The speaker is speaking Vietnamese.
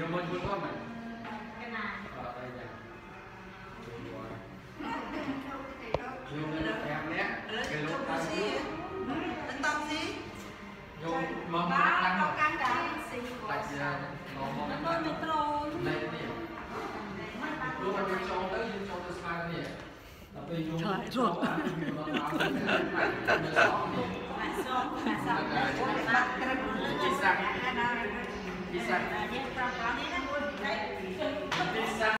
Nhưng mà vui quá mày. Cái này. Ờ, đây nè. Cái lúc em nhé. Cái lúc ta Lên tâm gì? Vô mong ba ăn có rồi căn cả. Đặt ra Nó mong Tôi ăn metro. Đây nè Lúc mà vô cho tới vô cho tới smile nè Trời, ruột. ăn thì nó làm bisa.